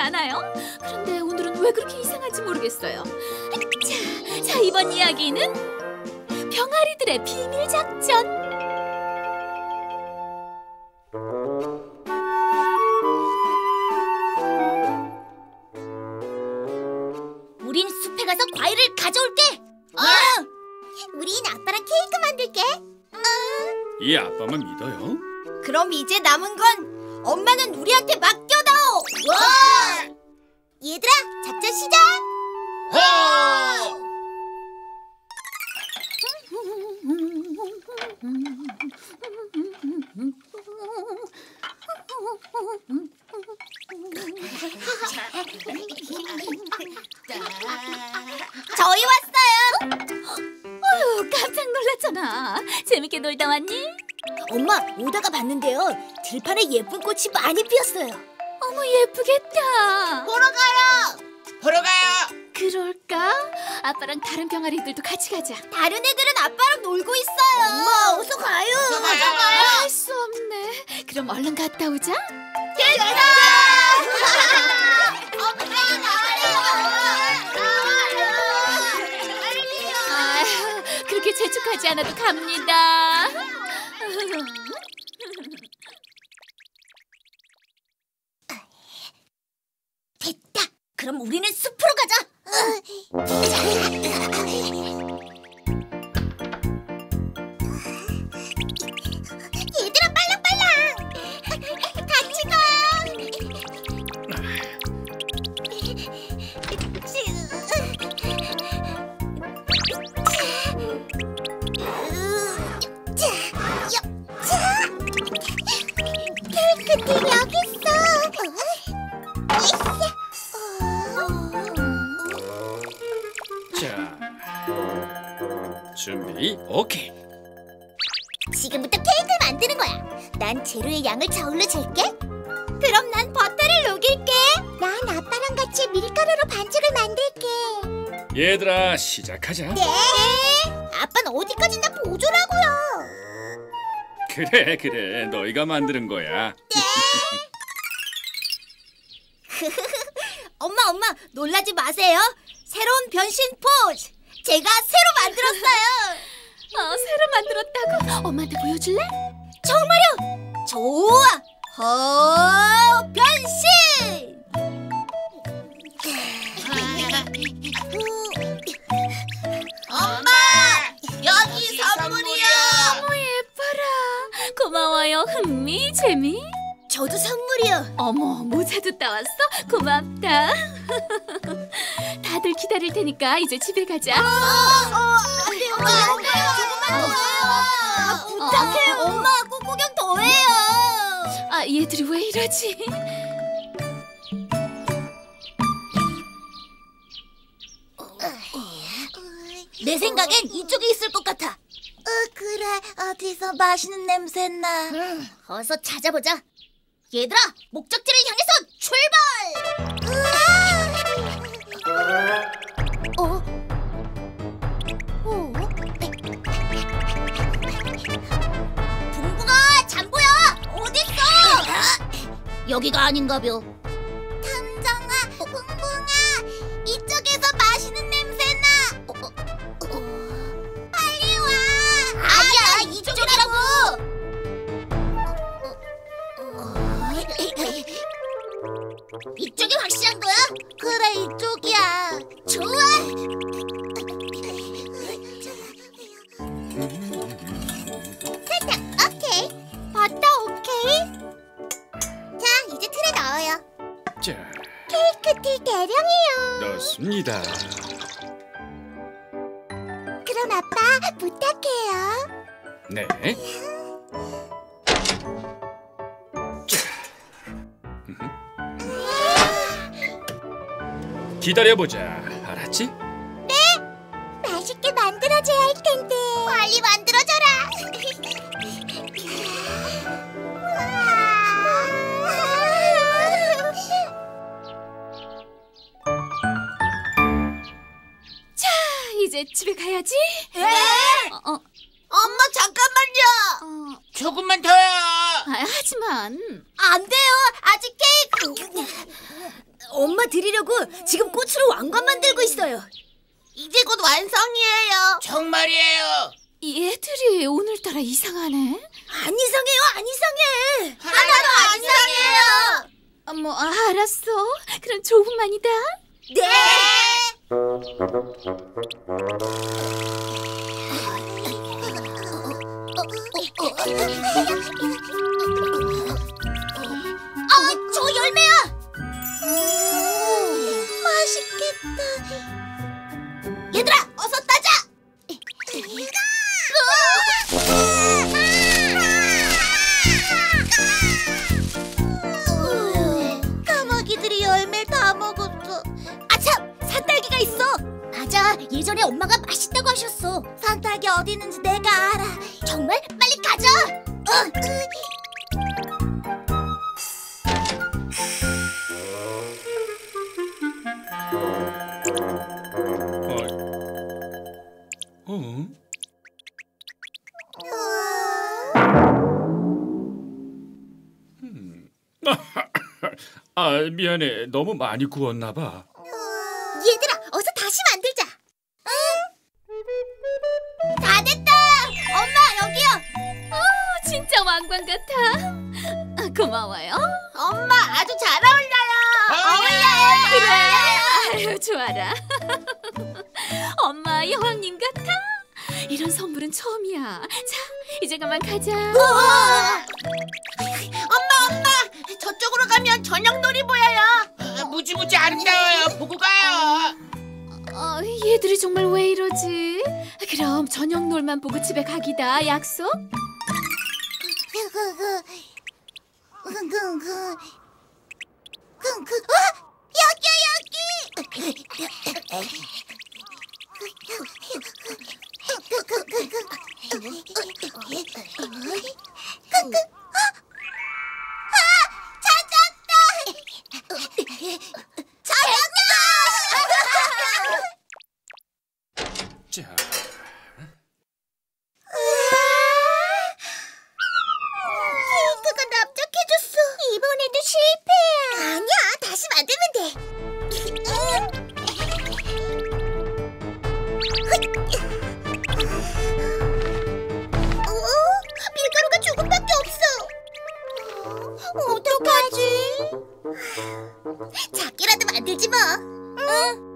않아요? 그런데 오늘은 왜 그렇게 이상한지 모르겠어요. 자, 자 이번 이야기는 병아리들의 비밀 작전. 우린 숲에 가서 과일을 가져올게. 어. 우린 아빠랑 케이크 만들게. 이 아빠만 믿어요? 그럼 이제 남은 건 엄마는 우리한테 맡 재밌게 놀다 왔니? 엄마 오다가 봤는데요. 들판에 예쁜 꽃이 많이 피었어요. 어머 예쁘겠다. 보러 가요. 보러 가요. 그럴까? 아빠랑 다른 병아리들도 같이 가자. 다른 애들은 아빠랑 놀고 있어요. 엄마 어서 가요. 어서 가요. 할 수 없네. 그럼 얼른 갔다 오자. 됐다. 그렇게 재촉하지 않아도 갑니다. 됐다. 그럼 우리는 숲으로 가자. 오케이. 지금부터 케이크를 만드는 거야. 난 재료의 양을 저울로 잴게. 그럼 난 버터를 녹일게. 난 아빠랑 같이 밀가루로 반죽을 만들게. 얘들아 시작하자. 네. 아빠는 어디까지나 보조라고요. 그래 그래 너희가 만드는 거야. 엄마 엄마 놀라지 마세요. 새로운 변신 포즈. 제가 새로 만들었어요. 어, 만들었다고? 엄마한테 보여줄래? 정말요? 좋아. 허 변신. 엄마 여기 선물이요. 어머 예뻐라. 고마워요 흥미 재미. 저도 선물이요. 어머 모자도 따왔어? 고맙다. 다들 기다릴 테니까 이제 집에 가자. 안돼요. 조금만 더요. 부탁해요. 엄마 꼭 구경 더해요. 아 얘들이 왜 이러지? 내 생각엔 이쪽에 있을 것 같아. 어, 그래. 어디서 맛있는 냄새 나. 어서 찾아보자. 얘들아, 목적지 여기가 아닌가벼. 탐정아, 붕붕아, 이쪽에서 맛있는 냄새 나. 빨리 와. 아니야, 이쪽이라고. 이쪽이 확실한 거야? 그래, 이쪽이야. 좋아. 넣습니다. 그럼 아빠 부탁해요. 네. 자. 기다려보자. 이제 집에 가야지. 왜? 어, 어, 엄마 잠깐만요. 어. 저 조금만 더요. 아, 하지만 안 돼요. 아직 케이크. 엄마 드리려고 지금 꽃으로 왕관 만들고 있어요. 이제 곧 완성이에요. 정말이에요. 얘들이 오늘따라 이상하네. 안 이상해요, 안 이상해. 하나도 안 이상해요. 아, 뭐 아, 알았어. 그럼 조금만이다. 네. 아, 저 열매야. 맛있겠다. 얘들아, 어서 따자. 전에 엄마가 맛있다고 하셨어. 산딸기 어디 있는지 내가 알아. 정말? 빨리 가자. 어? 어? 아 미안해 너무 많이 구웠나 봐. 고마워요. 엄마 아주 잘 어울려요. 그래. 아유, 좋아라. 엄마 여왕님 같아. 이런 선물은 처음이야. 자, 이제 그만 가자. 엄마 엄마 저쪽으로 가면 저녁놀이 보여요. 아, 무지무지 아름다워요. 보고 가요. 어, 얘들이 정말 왜 이러지? 그럼 저녁 놀만 보고 집에 가기다. 약속? ぐんぐんぐん。ぐん、あやきやきじゃあ。작게라도 만들지 뭐. 응.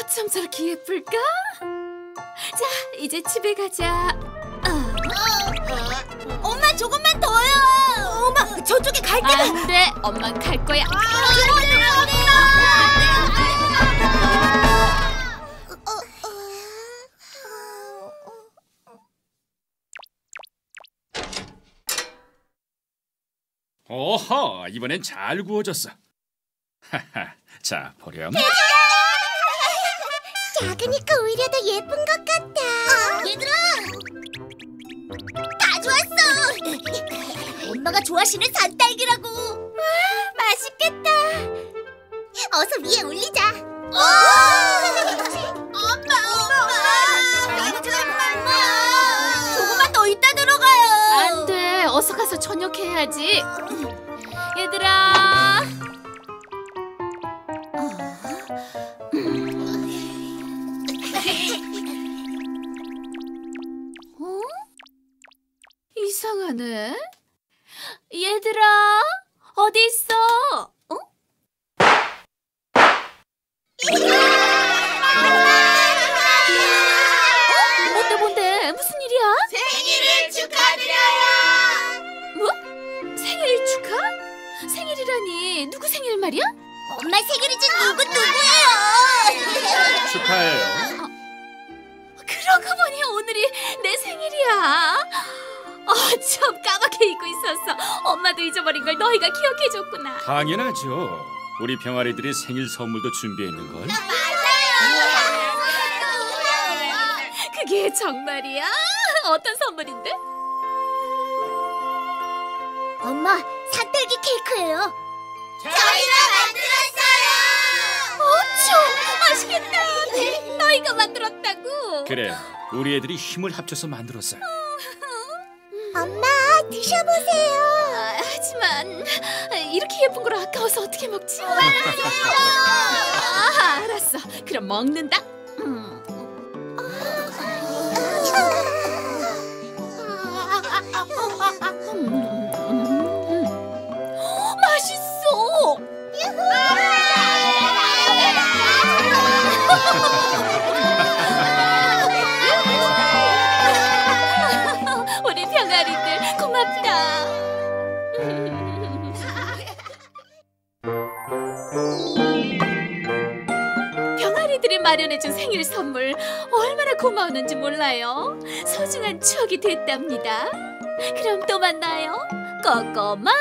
어쩜 저렇게 예쁠까? 자, 이제 집에 가자. 어, 엄마 조금만 더요. 엄마 저쪽에 갈 데가. 안 돼. 엄만 갈 거야. 어 허 이번엔 잘 구워졌어. 하하, 자 보렴. 작으니까 오히려 더 예쁜 것 같아. 얘들아, 다 좋았어. 엄마가 좋아하시는 산딸기라고. 와, 맛있겠다. 어서 위에 올리자. 해야지. 얘들아. 어? 이상하네. 얘들아, 어디 있어? 누구 생일 말이야? 엄마 생일이지 누구 누구예요? 축하해요. 그러고 보니 오늘이 내 생일이야. 어참 까맣게 잊고 있었어. 엄마도 잊어버린 걸 너희가 기억해줬구나. 당연하죠. 우리 병아리들이 생일 선물도 준비했는 걸. 그게 정말이야? 어떤 선물인데? 엄마 산딸기 케이크예요. 저희가 만들었어요. 어쭈 맛있겠다. 너희가 만들었다고. 그래, 우리 애들이 힘을 합쳐서 만들었어. 엄마 드셔보세요. 아, 하지만 이렇게 예쁜 걸 아까워서 어떻게 먹지? 아, 알았어. 그럼 먹는다. 아리들이 마련해준 생일 선물 얼마나 고마웠는지 몰라요. 소중한 추억이 됐답니다. 그럼 또 만나요. 꼬꼬마.